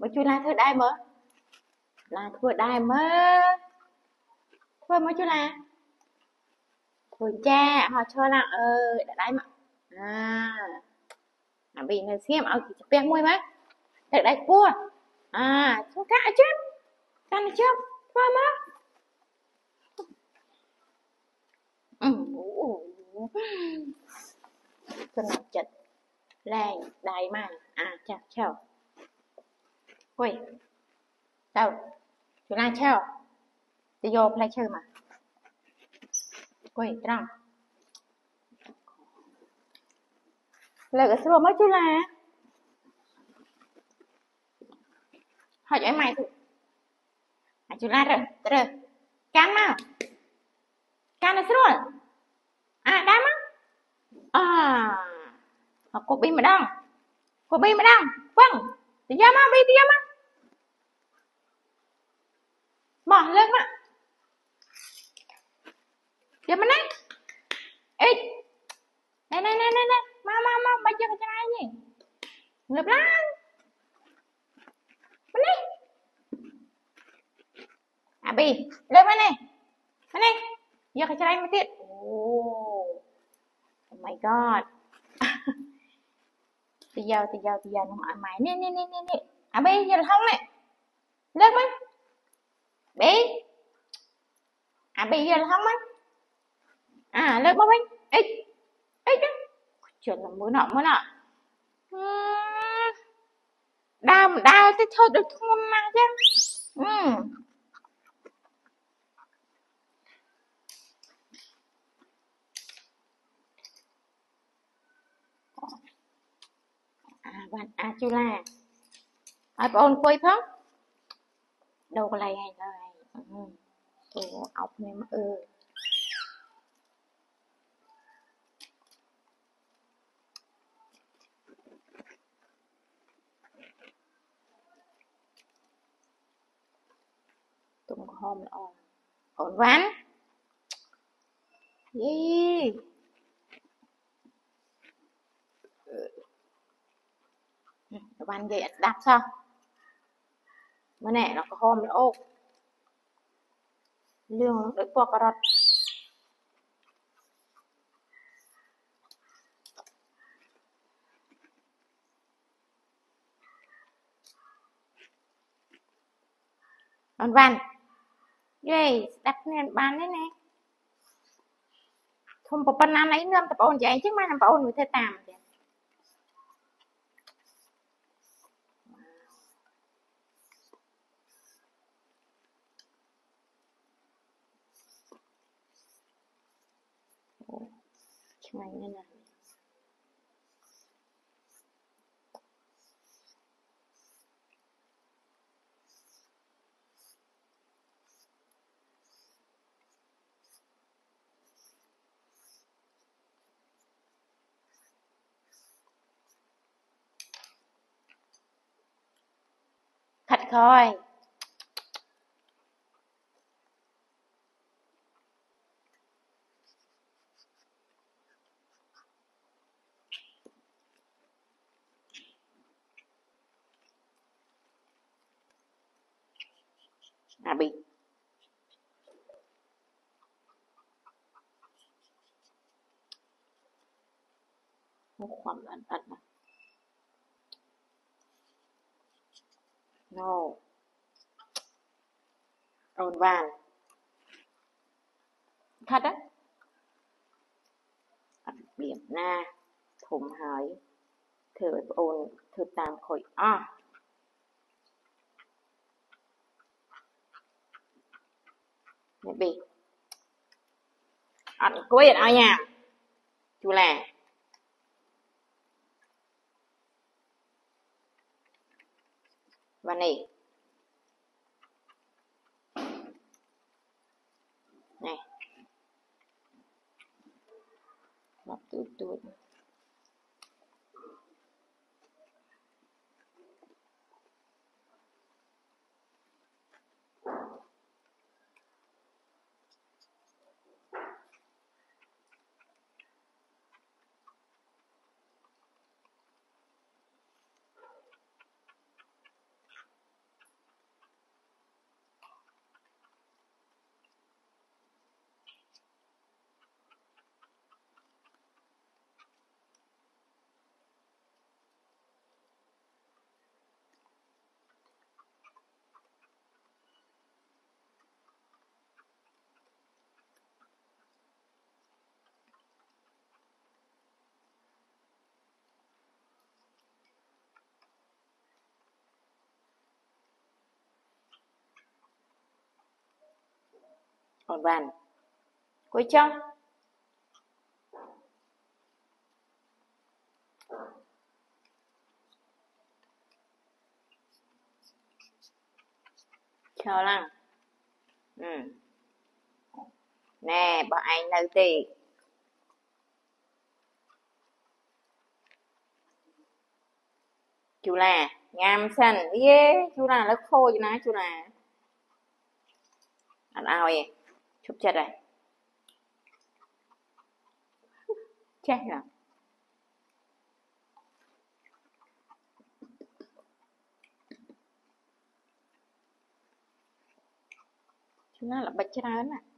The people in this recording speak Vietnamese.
បើជួយឡាធ្វើដែរមើលឡាធ្វើដែរមើលធ្វើមកជួយឡាធ្វើចាហោះឈរឡើងអឺដាក់ដៃមកអាអាប៊ីនៅស្ងៀមឲ្យជពាំងមួយមកទឹកដៃគួរអាជួយកាក់ឲ្យជិតកាន់ឲ្យជប់ធ្វើមកអឺចំណប់ចិត្តលែងដៃមកអាចាស់ឆោ Ui, đâu? Chú Lan chơi Đi vô play chơi mà. Ui, trong. Lời cái số mới chú là Hỏi cho mày thôi. À chú Lan rồi, rồi. Cam nào. Cam là số À, đám á. À. Học cô bi mà đông. Cô bi mà đông. Vâng. Đi ra mà, bi đi ra mà. បោះលើកមកយកមកណាអេណែណែណែណែណែមកមកមកបាច់យកច្រៃនេះងើបឡើងមកនេះអាប៊ីលើកមកនេះមកនេះយកច្រៃមកទៀតអូ Oh my god ទៅយកទៅយកទៅយកនំឲ្យម៉ែនេះនេះនេះនេះអាប៊ីយកលហុងនេះលើកមក Bi À Bi giờ là không á À lên bông anh Ê Ê chứ Chuyện là mưa nọ mưa nọ Đau mà đau thế thôi được thôn mà chứ Ừ À bạn à chú là Ai bọn quay không đâu có lay hay đâu ừ. Ốc này mà ừ. Tung hôm là ổn ổn ván. Gì? Ừ. Ván vậy đáp sao? Mà nè nó có hôm là ốc លឿងដូចពណ៌ការ៉ុតអនវ៉ាន់យេស្ដាប់គ្នាបានទេណាធំប៉ុណ្ណាណៃនឹមតបងចែងចឹងបានបងអូនមួយធ្វើតាម cho mày như nào thật thôi Hà Bình. Một khoản ẩn ẩn no ồn vàng thật á. Điểm na thùng hỏi thử ôn, thử tam khỏi à một bì. Ảnh có biết ai nhà chú là và này này. Một chút chút còn vàn cuối trong chờ lăng. Ừ. Nè, bọn anh nấu tì chú là ngam sần, yeah. Chú là nó khô chứ ná chú là. Ăn ao vậy? chụp chặt này chán lắm chúng nó là bạch trái nè